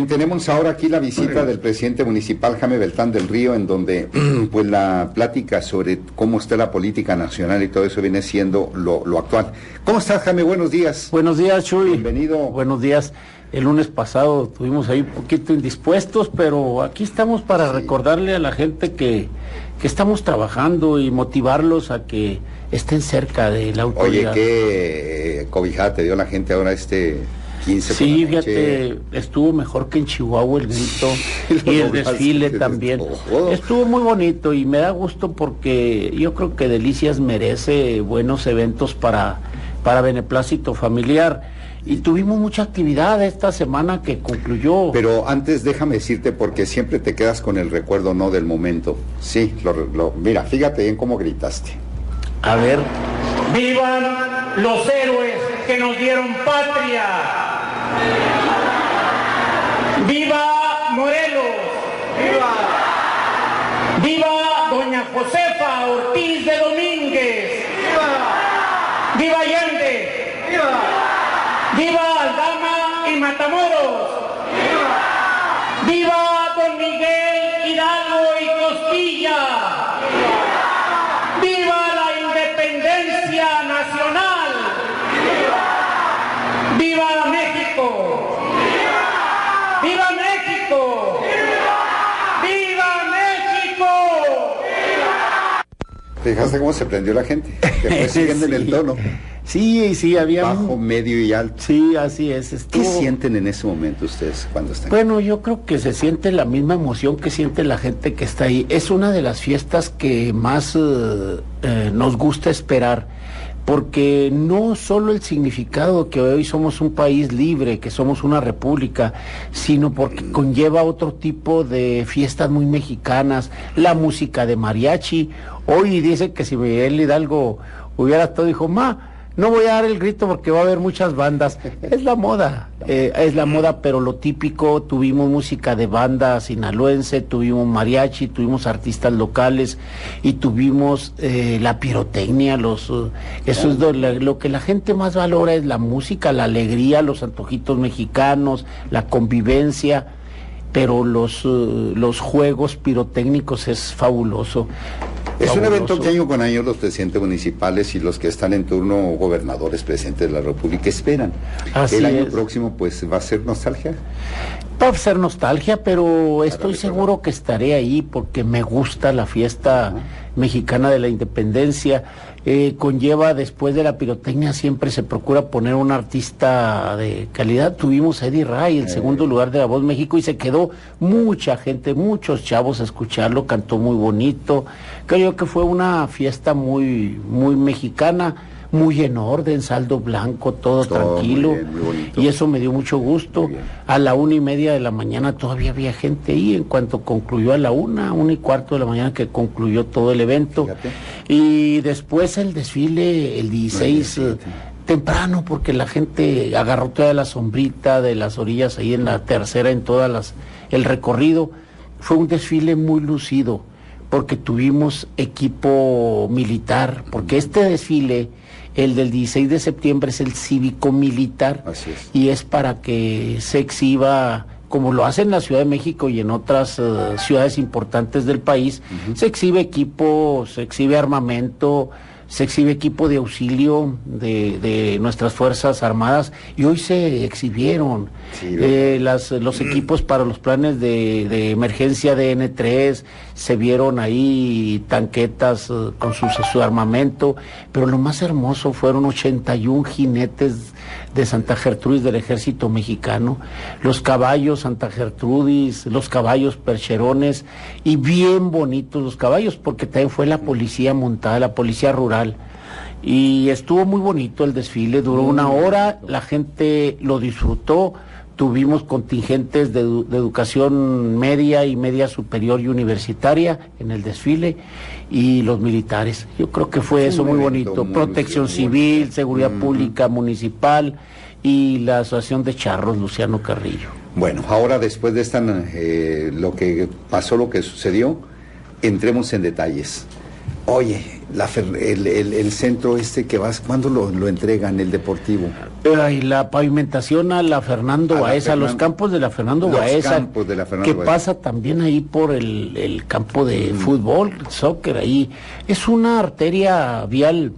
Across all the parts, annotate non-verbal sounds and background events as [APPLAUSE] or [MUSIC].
Bien, tenemos ahora aquí la visita del presidente municipal Jaime Beltrán del Río, en donde [CLEARS THROAT] pues la plática sobre cómo está la política nacional y todo eso viene siendo lo, lo actual. ¿Cómo estás, Jaime? Buenos días. Buenos días, Chuy. Bienvenido. Buenos días. El lunes pasado estuvimos ahí un poquito indispuestos, pero aquí estamos para recordarle a la gente que, que estamos trabajando y motivarlos a que estén cerca de la autoridad. Oye, qué cobijada te dio la gente ahora este 15 Sí, fíjate, estuvo mejor que en Chihuahua el grito [LAUGHS] y el desfile también. Estuvo muy bonito y me da gusto porque yo creo que Delicias merece buenos eventos para, para beneplácito familiar. Y tuvimos mucha actividad esta semana que concluyó. Pero antes déjame decirte, porque siempre te quedas con el recuerdo, no del momento. Sí, lo, lo- mira, fíjate bien cómo gritaste. A ver, ¡Vivan los héroes que nos dieron patria! ¡Viva Morelos! ¡Viva! ¡Viva Doña Josefa Ortiz de Domínguez! ¡Viva! ¡Viva Allende! ¡Viva! ¡Viva Aldama y Matamoros! ¡Viva! ¡Viva Don Miguel Hidalgo y Costilla! ¡Viva la independencia nacional! ¡Viva! ¡Viva México! ¡Viva! ¡Viva México! ¡Viva México! ¿Fijaste cómo se prendió la gente? Fue [LAUGHS] siguiendo en el Sí. tono. sí, sí, había... Bajo, medio y alto. Sí, así es. ¿Qué sienten en ese momento ustedes cuando están? Bueno, yo creo que se siente la misma emoción que siente la gente que está ahí. Es una de las fiestas que más eh, eh, nos gusta esperar, porque no solo el significado que hoy somos un país libre, que somos una república, sino porque conlleva otro tipo de fiestas muy mexicanas, la música de mariachi. Hoy dice que si Miguel Hidalgo hubiera estado, dijo, ma, no voy a dar el grito porque va a haber muchas bandas. Es la moda, eh, es la moda, pero lo típico, tuvimos música de banda sinaloense, tuvimos mariachi, tuvimos artistas locales y tuvimos eh, la pirotecnia, los, eh, eso es lo, lo que la gente más valora es la música, la alegría, los antojitos mexicanos, la convivencia pero los, los juegos pirotécnicos es fabuloso. Es un evento que año con año los presidentes municipales y los que están en turno, gobernadores, presidentes de la República, esperan. Así el año es. próximo, pues, va a ser nostalgia. Va a ser nostalgia, pero estoy seguro que estaré ahí porque me gusta la fiesta mexicana de la independencia. Eh, conlleva después de la pirotecnia siempre se procura poner un artista de calidad. Tuvimos a Eddie Ray, el segundo lugar de La Voz México, y se quedó mucha gente, muchos chavos a escucharlo, cantó muy bonito. Creo que fue una fiesta muy, muy mexicana, muy en orden, saldo blanco, todo, Todo muy tranquilo. bien, muy bonito. y eso me dio mucho gusto. A la una y media de la mañana todavía había gente ahí. En cuanto concluyó a la una, una y cuarto de la mañana que concluyó todo el evento. Fíjate. Y después el desfile, el 16, El eh, 17. temprano, porque la gente agarró toda la sombrita de las orillas ahí en la tercera, en todas las, el recorrido. Fue un desfile muy lucido, porque tuvimos equipo militar, porque este desfile, el del 16 de septiembre, es el cívico militar Así es. y es para que se exhiba como lo hace en la Ciudad de México y en otras eh, ciudades importantes del país, se exhibe equipo, se exhibe armamento, se exhibe equipo de auxilio de, de nuestras Fuerzas Armadas y hoy se exhibieron Sí, eh, las, los equipos para los planes de, de emergencia de N3, se vieron ahí tanquetas eh, con su, su armamento, pero lo más hermoso fueron 81 jinetes de Santa Gertrudis del ejército mexicano, los caballos Santa Gertrudis, los caballos percherones y bien bonitos los caballos porque también fue la policía montada, la policía rural. Y estuvo muy bonito el desfile, duró una hora, la gente lo disfrutó, tuvimos contingentes de, edu- de educación media y media superior y universitaria en el desfile y los militares. Yo creo que fue eso muy bonito. Protección civil, seguridad pública municipal y la Asociación de Charros Luciano Carrillo. Bueno, ahora después de esta, eh, lo que pasó, lo que sucedió, entremos en detalles. Oye, la el, el, centro este que vas, ¿cuándo lo, lo entregan, el deportivo? Y la pavimentación a la Fernando a Baeza, los campos de la Fernando los campos de la Fernando que pasa también ahí por el, el campo de mm. fútbol, soccer, ahí. Es una arteria vial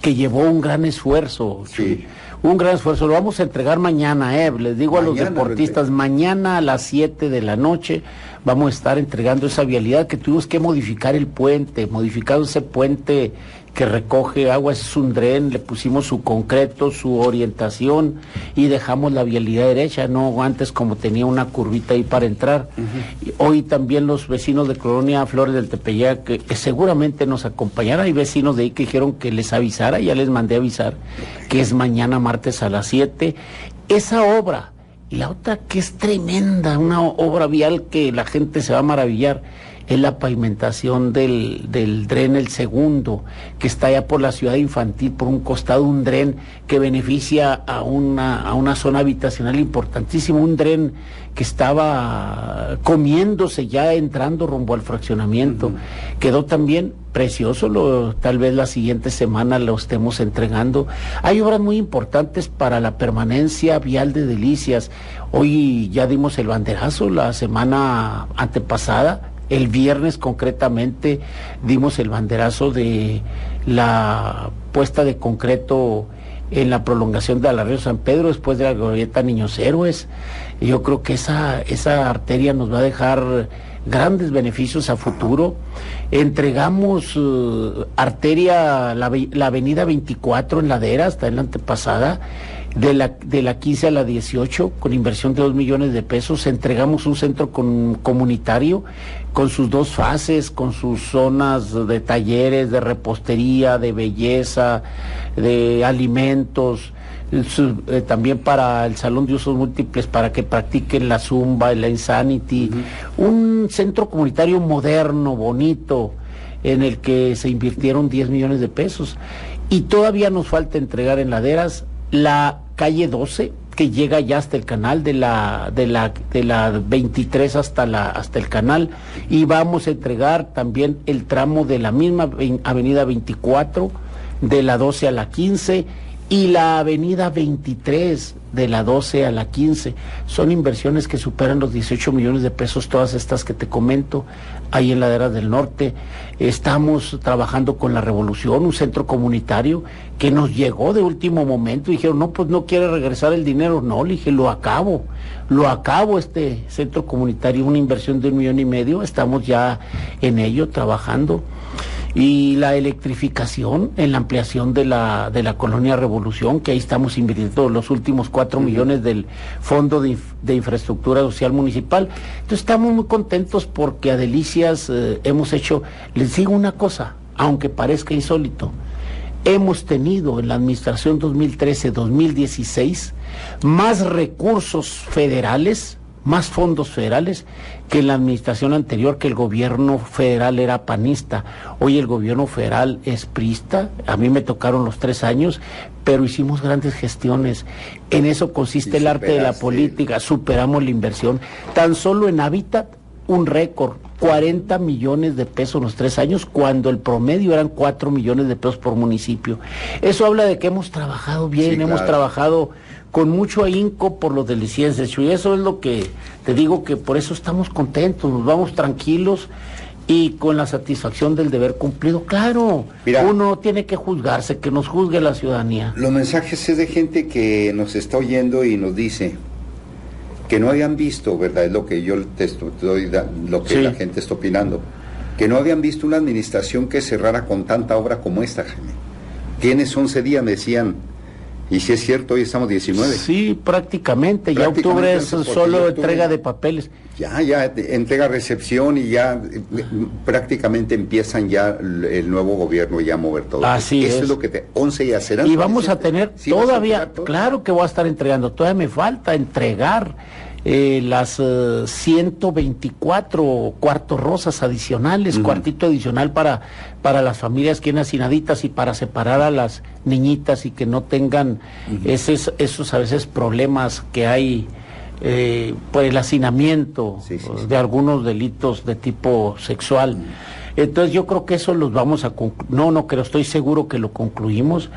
que llevó un gran esfuerzo. Sí. Un gran esfuerzo. Lo vamos a entregar mañana, eh. Les digo a los deportistas, mañana a las 7 de la noche vamos a estar entregando esa vialidad que tuvimos que modificar el puente, modificado ese puente que recoge agua, es un dren, le pusimos su concreto, su orientación y dejamos la vialidad derecha, no antes como tenía una curvita ahí para entrar. Hoy también los vecinos de Colonia Flores del Tepeyac, que, seguramente nos acompañarán, hay vecinos de ahí que dijeron que les avisara, ya les mandé avisar, que es mañana martes a las 7. Esa obra y la otra que es tremenda, una obra vial que la gente se va a maravillar, es la pavimentación del, del dren El Segundo, que está allá por la ciudad infantil, por un costado, un dren que beneficia a una, a una zona habitacional importantísima, un dren que estaba comiéndose ya entrando rumbo al fraccionamiento. Quedó también precioso, lo, tal vez la siguiente semana lo estemos entregando. Hay obras muy importantes para la permanencia vial de Delicias. Hoy ya dimos el banderazo, la semana antepasada, el viernes concretamente dimos el banderazo de la puesta de concreto en la prolongación de la Río San Pedro después de la glorieta Niños Héroes. Yo creo que esa, esa arteria nos va a dejar grandes beneficios a futuro. Entregamos uh, arteria, la, la, avenida 24 en Ladera, hasta en la antepasada, de la, de la 15 a la 18, con inversión de 2 millones de pesos. Entregamos un centro comunitario con sus dos fases, con sus zonas de talleres, de repostería, de belleza, de alimentos, eh, también para el Salón de Usos Múltiples, para que practiquen la Zumba, la Insanity, un centro comunitario moderno, bonito, en el que se invirtieron 10 millones de pesos. Y todavía nos falta entregar en laderas la calle 12, que llega ya hasta el canal de la de la de la 23 hasta la hasta el canal. Y vamos a entregar también el tramo de la misma avenida 24 de la 12 a la 15 y la avenida 23 de la 12 a la 15. Son inversiones que superan los 18 millones de pesos, todas estas que te comento, ahí en Ladera del Norte. Estamos trabajando con la Revolución, un centro comunitario que nos llegó de último momento. Dijeron, no, pues no quiere regresar el dinero. No, le dije, lo acabo, lo acabo este centro comunitario, una inversión de un millón y medio. Estamos ya en ello trabajando y la electrificación en la ampliación de la, de la colonia Revolución, que ahí estamos invirtiendo los últimos cuatro millones del Fondo de, Infraestructura Social Municipal. Entonces estamos muy contentos porque a Delicias eh, hemos hecho, les digo una cosa, aunque parezca insólito, hemos tenido en la administración 2013-2016 más recursos federales más fondos federales que en la administración anterior, que el gobierno federal era panista. Hoy el gobierno federal es prista, a mí me tocaron los tres años, pero hicimos grandes gestiones. En eso consiste el arte de la política, superamos la inversión. Tan solo en hábitat, un récord, 40 millones de pesos en los tres años, cuando el promedio eran 4 millones de pesos por municipio. Eso habla de que hemos trabajado bien, hemos trabajado con mucho ahínco por los delicienses. Y eso es lo que te digo que por eso estamos contentos, nos vamos tranquilos y con la satisfacción del deber cumplido. Claro, uno tiene que juzgarse, que nos juzgue la ciudadanía. Los mensajes es de gente que nos está oyendo y nos dice que no habían visto, ¿verdad? Es lo que yo te estoy, lo que la gente está opinando, que no habían visto una administración que cerrara con tanta obra como esta, Jaime. Tienes 11 días, me decían, y si es cierto, hoy estamos 19. Sí, prácticamente. ya octubre es solo entrega de papeles. Ya, ya, entrega recepción y ya prácticamente empiezan ya el nuevo gobierno ya a mover todo. Así Eso es. lo que te... 11 ya serán. Y vamos a tener todavía, claro que voy a estar entregando, todavía me falta entregar eh, las 124 eh, cuartos rosas adicionales, cuartito adicional para, para las familias que hacinaditas y para separar a las niñitas y que no tengan esos, esos a veces problemas que hay eh, por el hacinamiento de algunos delitos de tipo sexual. Entonces yo creo que eso los vamos a concluir. No, no creo, estoy seguro que lo concluimos.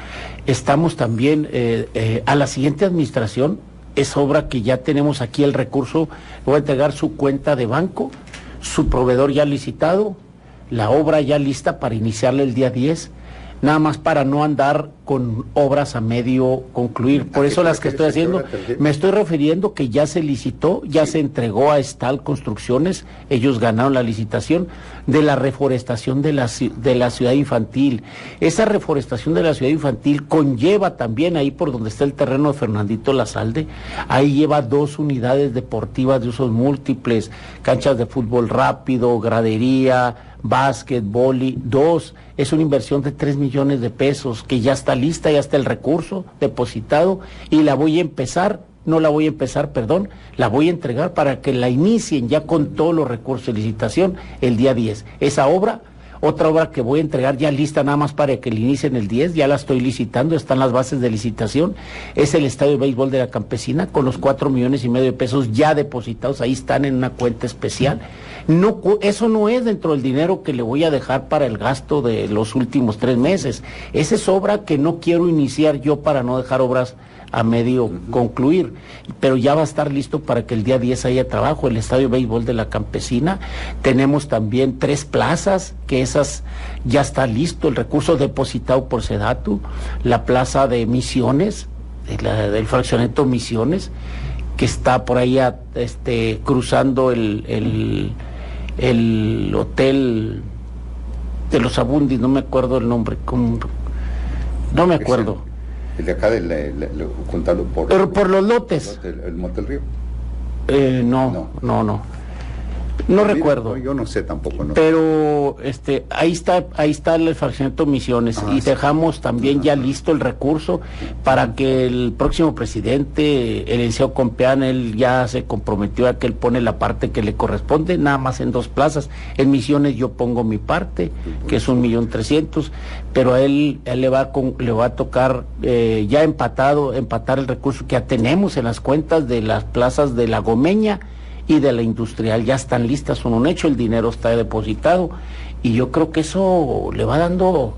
Estamos también eh, eh, a la siguiente administración, es obra que ya tenemos aquí el recurso, voy a entregar su cuenta de banco, su proveedor ya licitado, la obra ya lista para iniciarle el día 10 nada más para no andar con obras a medio concluir. Por eso las que estoy haciendo, me estoy refiriendo que ya se licitó, ya se entregó a Estal Construcciones, ellos ganaron la licitación de la reforestación de la, de la ciudad infantil. Esa reforestación de la ciudad infantil conlleva también ahí por donde está el terreno de Fernandito Lazalde, ahí lleva dos unidades deportivas de usos múltiples, canchas de fútbol rápido, gradería, básquet, boli, dos, es una inversión de 3 millones de pesos que ya está lista, ya está el recurso depositado y la voy a empezar, no la voy a empezar, perdón, la voy a entregar para que la inicien ya con todos los recursos de licitación el día 10. Esa obra otra obra que voy a entregar ya lista nada más para que le inicien el 10, ya la estoy licitando, están las bases de licitación, es el estadio de béisbol de la campesina con los 4 millones y medio de pesos ya depositados, ahí están en una cuenta especial. No, eso no es dentro del dinero que le voy a dejar para el gasto de los últimos tres meses. Esa es obra que no quiero iniciar yo para no dejar obras a medio concluir, pero ya va a estar listo para que el día 10 haya trabajo, el Estadio Béisbol de la Campesina. Tenemos también tres plazas, que esas ya está listo, el recurso depositado por Sedatu, la plaza de Misiones, del fraccionamiento Misiones, que está por ahí este, cruzando el, el, hotel de los Abundis, no me acuerdo el nombre, no me acuerdo. El de acá, del, por... Pero por los lotes. El, el Motel Río. Eh, no, no, no. No recuerdo. yo no sé tampoco. No. Pero este, ahí está, ahí está el fraccionamiento Misiones ah, y dejamos también ya listo el recurso para que el próximo presidente, el Liceo Compeán, él ya se comprometió a que él pone la parte que le corresponde, nada más en dos plazas. En Misiones yo pongo mi parte, que es un millón trescientos, pero a él, él le va con, le va a tocar eh, ya empatado, empatar el recurso que ya tenemos en las cuentas de las plazas de la Gomeña y de la industrial ya están listas, son un hecho, el dinero está depositado y yo creo que eso le va dando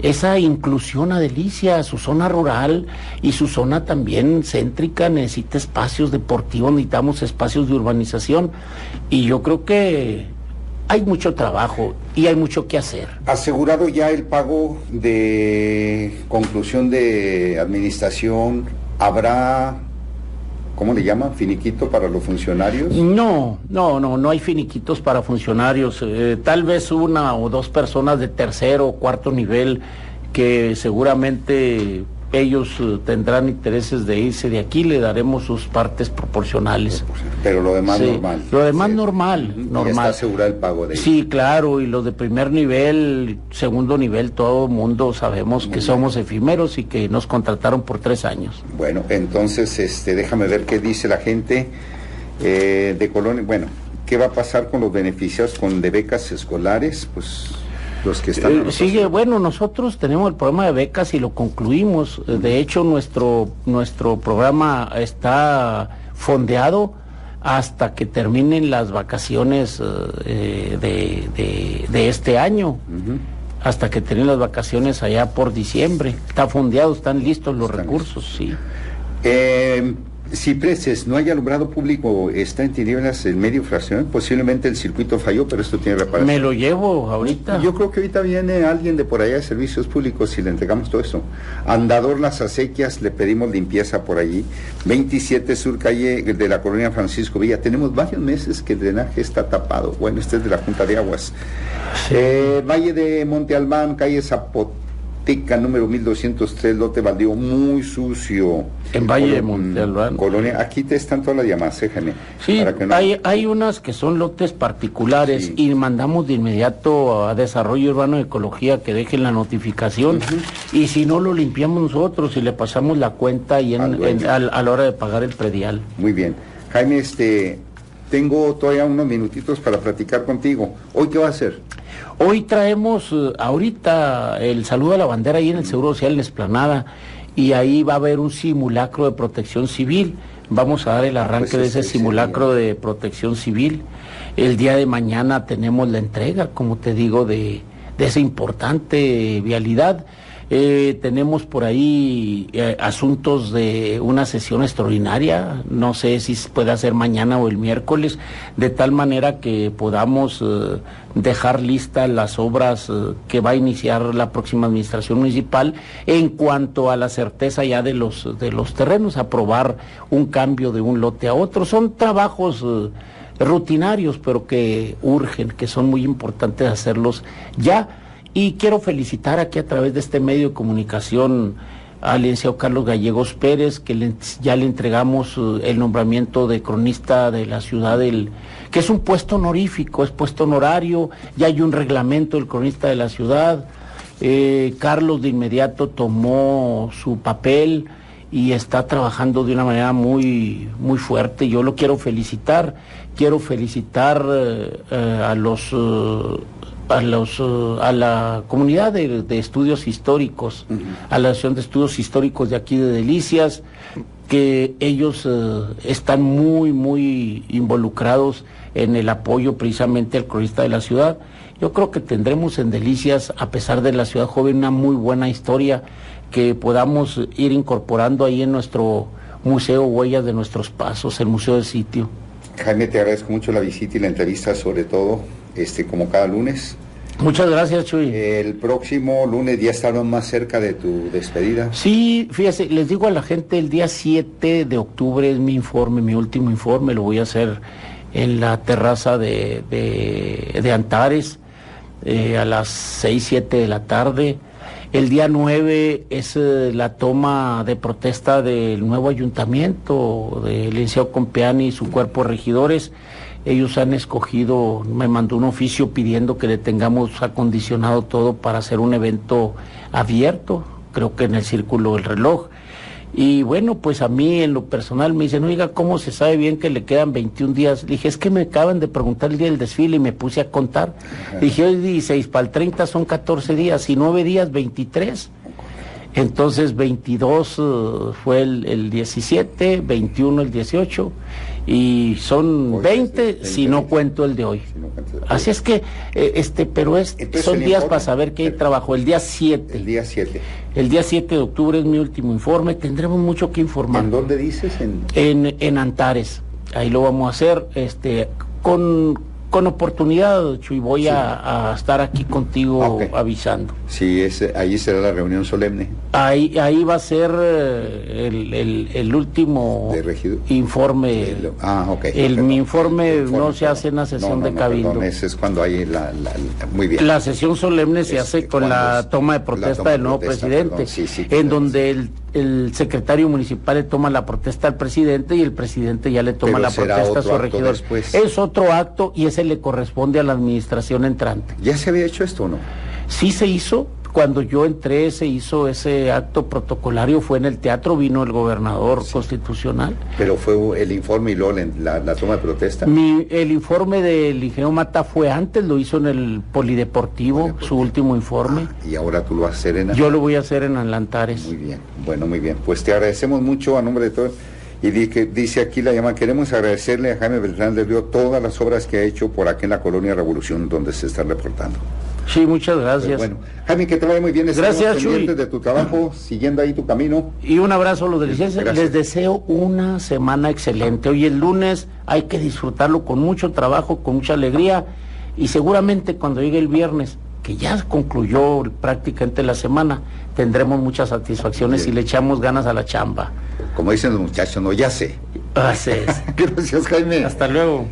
esa inclusión a Delicia, su zona rural y su zona también céntrica necesita espacios deportivos, necesitamos espacios de urbanización y yo creo que hay mucho trabajo y hay mucho que hacer. ¿Asegurado ya el pago de conclusión de administración? ¿Habrá ¿cómo le llaman? ¿Finiquito para los funcionarios? No, no, no, no hay finiquitos para funcionarios. Eh, tal vez una o dos personas de tercero o cuarto nivel que seguramente ellos eh, tendrán intereses de irse de aquí, le daremos sus partes proporcionales. Pero lo demás normal. Lo demás normal, normal. está asegurado el pago de ellos. Sí, claro, y los de primer nivel, segundo nivel, todo el mundo sabemos que somos efímeros y que nos contrataron por tres años. Bueno, entonces, este, déjame ver qué dice la gente eh, de Colonia. Bueno, ¿qué va a pasar con los beneficiados con de becas escolares? Pues los que están. Eh, sigue, bueno, nosotros tenemos el programa de becas y lo concluimos. De hecho, nuestro, nuestro programa está fondeado hasta que terminen las vacaciones eh, de, de, este año. Hasta que terminen las vacaciones allá por diciembre. Está fondeado, están listos los recursos, sí. Eh, si Preces no hay alumbrado público, está en tinieblas el medio fracción, posiblemente el circuito falló, pero esto tiene reparación. Me lo llevo ahorita. Yo creo que ahorita viene alguien de por allá de servicios públicos y le entregamos todo eso. Andador Las Acequias, le pedimos limpieza por allí. 27 Sur Calle de la colonia Francisco Villa. Tenemos varios meses que el drenaje está tapado. Bueno, este es de la Junta de Aguas. Eh, Valle de Monte Albán, calle Zapot Tica número 1203, lote baldío muy sucio. En Valle de Montalbán. Colonia, aquí te están todas las llamadas, déjame. Sí, hay, hay unas que son lotes particulares y mandamos de inmediato a Desarrollo Urbano de Ecología que dejen la notificación y si no lo limpiamos nosotros y le pasamos la cuenta y a la hora de pagar el predial. Muy bien. Jaime, este, tengo todavía unos minutitos para platicar contigo. ¿Hoy qué va a hacer? Hoy traemos eh, ahorita el saludo a la bandera ahí en el Seguro Social en Esplanada y ahí va a haber un simulacro de protección civil. vamos a dar el arranque pues de ese simulacro de protección civil. El día de mañana tenemos la entrega, como te digo, de, de esa importante vialidad. Eh, tenemos por ahí eh, asuntos de una sesión extraordinaria, no sé si se puede hacer mañana o el miércoles, de tal manera que podamos eh, dejar listas las obras eh, que va a iniciar la próxima administración municipal en cuanto a la certeza ya de los, de los terrenos, aprobar un cambio de un lote a otro. Son trabajos rutinarios, pero que urgen, que son muy importantes hacerlos ya. Y quiero felicitar aquí a través de este medio de comunicación al licenciado Carlos Gallegos Pérez, que le- ya le entregamos eh, el nombramiento de cronista de la ciudad que es un puesto honorífico, es puesto honorario, ya hay un reglamento del cronista de la ciudad. Eh, Carlos de inmediato tomó su papel y está trabajando de una manera muy, muy fuerte. Yo lo quiero felicitar. Quiero felicitar eh, a los a los eh, a la comunidad de, de estudios históricos, a la Asociación de Estudios Históricos de aquí de Delicias, que ellos eh, están muy, muy involucrados en el apoyo precisamente al cronista de la ciudad. Yo creo que tendremos en Delicias, a pesar de la ciudad joven, una muy buena historia que podamos ir incorporando ahí en nuestro museo Huellas de nuestros Pasos, el Museo del Sitio. Jaime, te agradezco mucho la visita y la entrevista, sobre todo, este, como cada lunes. Muchas gracias, Chuy. El próximo lunes ya estaremos más cerca de tu despedida. Sí, fíjese, les digo a la gente, el día 7 de octubre es mi informe, mi último informe, lo voy a hacer en la terraza de, de, de Antares eh, a las 6, 7 de la tarde. El día 9 es eh, la toma de protesta del nuevo ayuntamiento del licenciado Compeani y su cuerpo de regidores. Ellos han escogido, me mandó un oficio pidiendo que le tengamos acondicionado todo para hacer un evento abierto, creo que en el círculo del reloj. Y bueno, pues a mí en lo personal me dicen, oiga, ¿cómo se sabe bien que le quedan 21 días? Le dije, es que me acaban de preguntar el día del desfile y me puse a contar. Le dije, hoy 16, para el 30 son 14 días y 9 días 23. Entonces 22 eh, fue el, el 17, 21 el 18 y son Hoy es 20 el si no 20. cuento el de hoy. Si no cuentas el- Así es que, eh, este, pero es, Entonces, son días informe- para saber que hay trabajo. El día 7. El día 7. El día 7 de octubre es mi último informe, tendremos mucho que informar. ¿En dónde dices? En... En, en Antares, ahí lo vamos a hacer, este, con, con oportunidad, Chuy, voy a, a estar aquí contigo Ok. avisando. Sí, es, ahí será la reunión solemne. Ahí, ahí va a ser eh, el, el- el último informe. El- ah, ok. El, Perdón. mi informe no se hace en la sesión no, de no, cabildo. perdón, ese es cuando hay la... la- la- muy bien. La sesión solemne se Este, hace con cuando la toma de protesta toma del nuevo protesta, presidente, sí, sí, en donde el, el secretario municipal le toma la protesta al presidente y el presidente ya le toma Pero la protesta a su regidor. Es otro acto y ese le corresponde a la administración entrante. ¿Ya se había hecho esto o no? Sí se hizo, cuando yo entré se hizo ese acto protocolario, fue en el teatro, vino el gobernador constitucional. Pero fue el informe y luego la, toma de protesta. Mi, el informe del ingeniero Mata fue antes, lo hizo en el Polideportivo, Polideportivo. su último informe. Y ahora tú lo vas a hacer en... Yo lo voy a hacer en Atlantares. Muy bien, bueno, muy bien. Pues te agradecemos mucho a nombre de todos. Y di- que dice aquí la llama, queremos agradecerle a Jaime Beltrán del Río todas las obras que ha hecho por aquí en la colonia Revolución donde se está reportando. Sí, muchas Pues gracias. bueno, Jaime, que te vaya muy bien. Estamos Gracias, Chuy. pendientes de tu trabajo, siguiendo ahí tu camino. Y un abrazo a los delicienses. Gracias. Les deseo una semana excelente. Hoy el lunes hay que disfrutarlo con mucho trabajo, con mucha alegría. Y seguramente cuando llegue el viernes, que ya concluyó prácticamente la semana, tendremos muchas satisfacciones Bien. y le echamos ganas a la chamba. Como dicen los muchachos, no, ya sé. Así es. [LAUGHS] Gracias, Jaime. Hasta luego.